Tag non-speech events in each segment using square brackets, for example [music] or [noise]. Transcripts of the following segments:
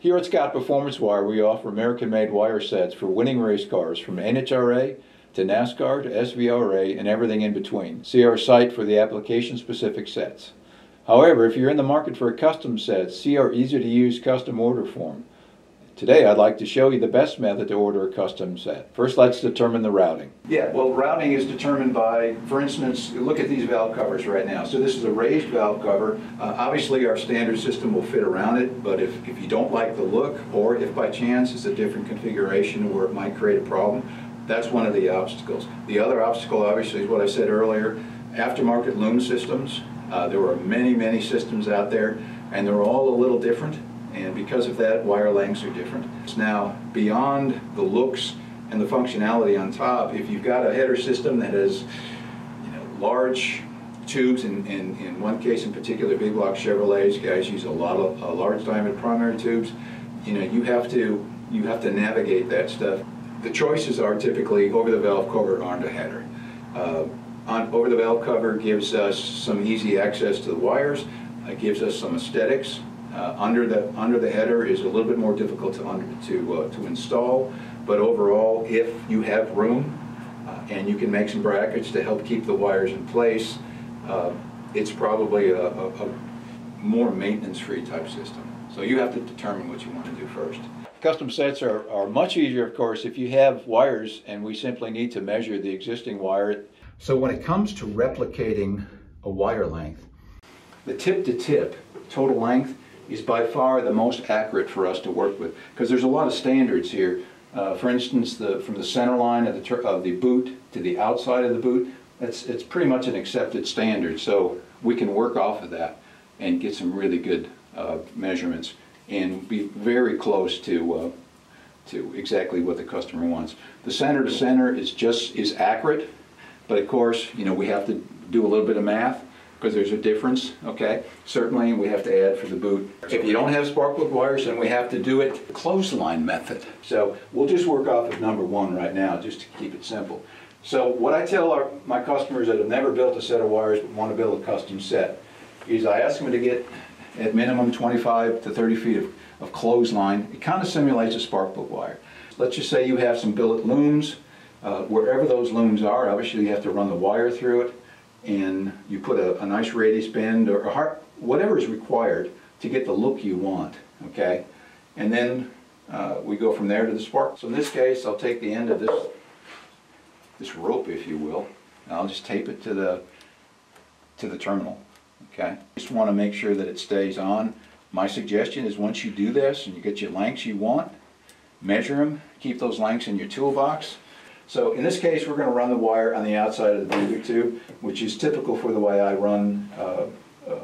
Here at Scott Performance Wire, we offer American-made wire sets for winning race cars from NHRA to NASCAR to SVRA and everything in between. See our site for the application-specific sets. However, if you're in the market for a custom set, see our easy-to-use custom order form. Today I'd like to show you the best method to order a custom set. First let's determine the routing. Yeah, well routing is determined by, for instance, look at these valve covers right now. So this is a raised valve cover. Uh, obviously our standard system will fit around it, but if, if you don't like the look, or if by chance it's a different configuration where it might create a problem, that's one of the obstacles. The other obstacle obviously is what I said earlier, aftermarket loom systems. Uh, there are many, many systems out there, and they're all a little different and because of that, wire lengths are different. It's now beyond the looks and the functionality on top. If you've got a header system that has you know, large tubes, in, in, in one case in particular, big block Chevrolets, guys use a lot of uh, large diameter primary tubes. You know, you have to you have to navigate that stuff. The choices are typically over the valve cover onto header. Uh, on, over the valve cover gives us some easy access to the wires. It gives us some aesthetics. Uh, under the under the header is a little bit more difficult to under, to uh, to install, but overall, if you have room uh, and you can make some brackets to help keep the wires in place, uh, it's probably a, a, a more maintenance-free type system. So you have to determine what you want to do first. Custom sets are, are much easier, of course, if you have wires and we simply need to measure the existing wire. So when it comes to replicating a wire length, the tip to tip total length is by far the most accurate for us to work with because there's a lot of standards here. Uh, for instance, the, from the center line of the, of the boot to the outside of the boot, it's, it's pretty much an accepted standard. So we can work off of that and get some really good uh, measurements and be very close to, uh, to exactly what the customer wants. The center to center is just is accurate, but of course, you know, we have to do a little bit of math because there's a difference, okay? Certainly we have to add for the boot. If you don't have spark plug wires, then we have to do it clothesline method. So we'll just work off of number one right now, just to keep it simple. So what I tell our, my customers that have never built a set of wires but want to build a custom set is I ask them to get at minimum 25 to 30 feet of, of clothesline. It kind of simulates a spark plug wire. Let's just say you have some billet looms. Uh, wherever those looms are, obviously you have to run the wire through it and you put a, a nice radius bend or a heart, whatever is required to get the look you want, okay? And then uh, we go from there to the spark. So in this case, I'll take the end of this, this rope, if you will, and I'll just tape it to the, to the terminal, okay? Just want to make sure that it stays on. My suggestion is once you do this and you get your lengths you want, measure them, keep those lengths in your toolbox, so in this case, we're going to run the wire on the outside of the breather tube, which is typical for the way I run, uh, uh,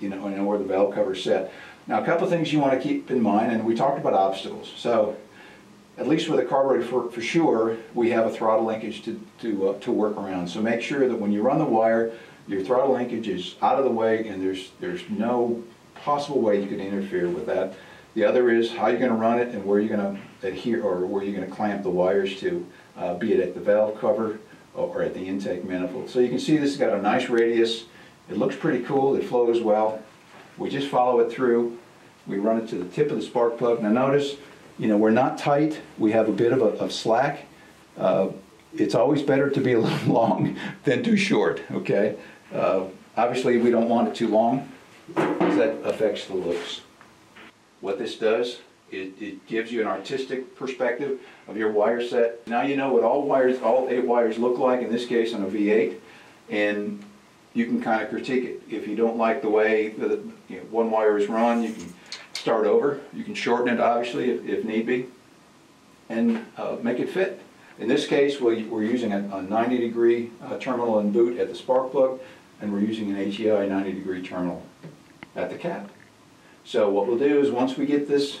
you know, and where the valve cover set. Now, a couple of things you want to keep in mind, and we talked about obstacles. So at least with a carburetor for, for sure, we have a throttle linkage to, to, uh, to work around. So make sure that when you run the wire, your throttle linkage is out of the way and there's, there's no possible way you could interfere with that. The other is how you're going to run it and where you're going to adhere or where you're going to clamp the wires to uh, be it at the valve cover or at the intake manifold. So you can see this has got a nice radius. It looks pretty cool. It flows well. We just follow it through. We run it to the tip of the spark plug. Now notice, you know, we're not tight. We have a bit of, a, of slack. Uh, it's always better to be a little [laughs] long than too short, okay? Uh, obviously, we don't want it too long because that affects the looks. What this does it, it gives you an artistic perspective of your wire set. Now you know what all wires, all eight wires look like, in this case on a V8, and you can kind of critique it. If you don't like the way the you know, one wire is run, you can start over. You can shorten it, obviously, if, if need be, and uh, make it fit. In this case, we're using a, a 90 degree uh, terminal and boot at the spark plug, and we're using an HEI 90 degree terminal at the cap. So what we'll do is once we get this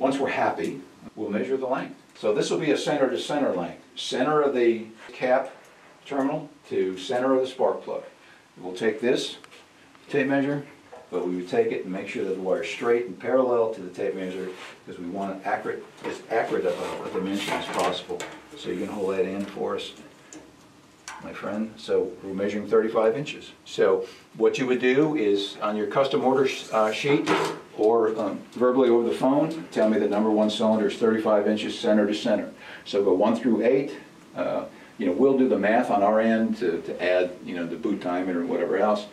once we're happy, we'll measure the length. So this will be a center to center length. Center of the cap terminal to center of the spark plug. We'll take this tape measure, but we would take it and make sure that the wire is straight and parallel to the tape measure because we want accurate, as accurate a, a dimension as possible. So you can hold that in for us, my friend. So we're measuring 35 inches. So what you would do is on your custom order uh, sheet, or um, verbally over the phone, tell me the number one cylinder is 35 inches center to center. So go one through eight. Uh, you know, we'll do the math on our end to, to add, you know, the boot diameter or whatever else.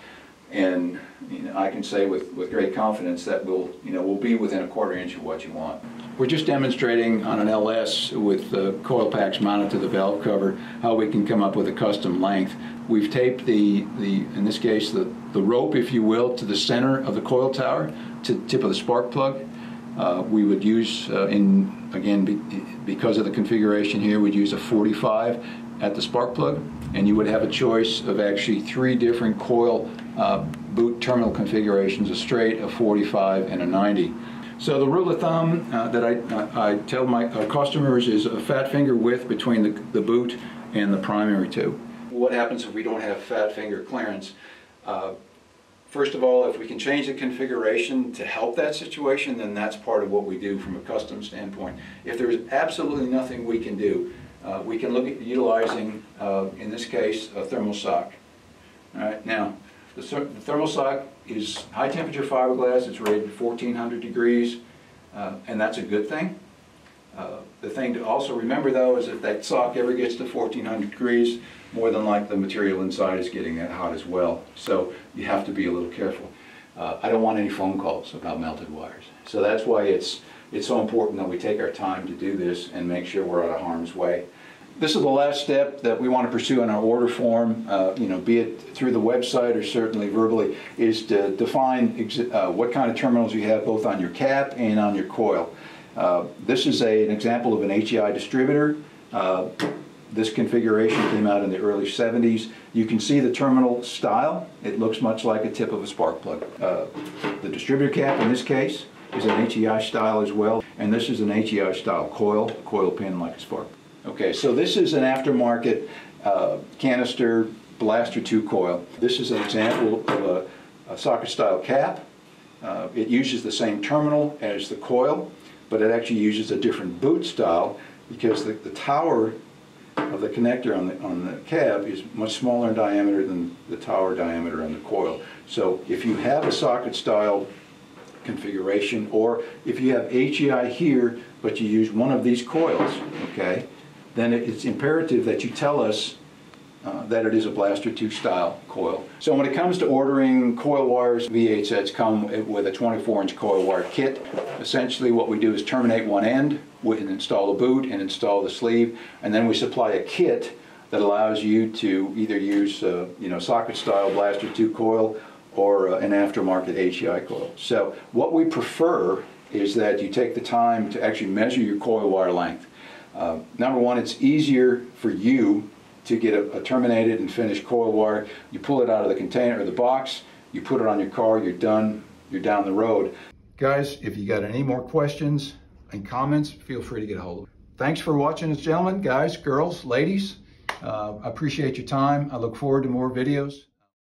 And you know, I can say with, with great confidence that we'll, you know, we'll be within a quarter inch of what you want. We're just demonstrating on an LS with the coil packs mounted to the valve cover how we can come up with a custom length. We've taped the, the in this case, the, the rope, if you will, to the center of the coil tower, tip of the spark plug. Uh, we would use, uh, in again, be, because of the configuration here, we'd use a 45 at the spark plug, and you would have a choice of actually three different coil uh, boot terminal configurations, a straight, a 45, and a 90. So the rule of thumb uh, that I, I tell my uh, customers is a fat finger width between the, the boot and the primary tube. What happens if we don't have fat finger clearance? First of all, if we can change the configuration to help that situation, then that's part of what we do from a custom standpoint. If there's absolutely nothing we can do, uh, we can look at utilizing, uh, in this case, a thermal sock. All right, now, the, the thermal sock is high temperature fiberglass, it's rated 1400 degrees, uh, and that's a good thing. Uh, the thing to also remember though is if that sock ever gets to 1400 degrees, more than likely the material inside is getting that hot as well. So you have to be a little careful. Uh, I don't want any phone calls about melted wires. So that's why it's, it's so important that we take our time to do this and make sure we're out of harm's way this is the last step that we want to pursue in our order form, uh, you know, be it through the website or certainly verbally, is to define uh, what kind of terminals you have both on your cap and on your coil. Uh, this is a, an example of an HEI distributor. Uh, this configuration came out in the early 70s. You can see the terminal style. It looks much like a tip of a spark plug. Uh, the distributor cap in this case is an HEI style as well, and this is an HEI style coil, coil pin like a spark Okay, so this is an aftermarket uh, canister blaster 2 coil. This is an example of a, a socket style cap. Uh, it uses the same terminal as the coil, but it actually uses a different boot style because the, the tower of the connector on the, on the cap is much smaller in diameter than the tower diameter on the coil. So if you have a socket style configuration or if you have HEI here but you use one of these coils, okay, then it's imperative that you tell us uh, that it is a Blaster 2 style coil. So when it comes to ordering coil wires, V8 sets come with a 24 inch coil wire kit. Essentially what we do is terminate one end, we install the boot and install the sleeve, and then we supply a kit that allows you to either use uh, you know socket style Blaster 2 coil or uh, an aftermarket HEI coil. So what we prefer is that you take the time to actually measure your coil wire length. Uh, number one, it's easier for you to get a, a, terminated and finished coil wire. You pull it out of the container or the box, you put it on your car, you're done, you're down the road. Guys, if you got any more questions and comments, feel free to get a hold of me. Thanks for watching us, gentlemen, guys, girls, ladies. Uh, I appreciate your time. I look forward to more videos.